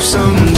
someday.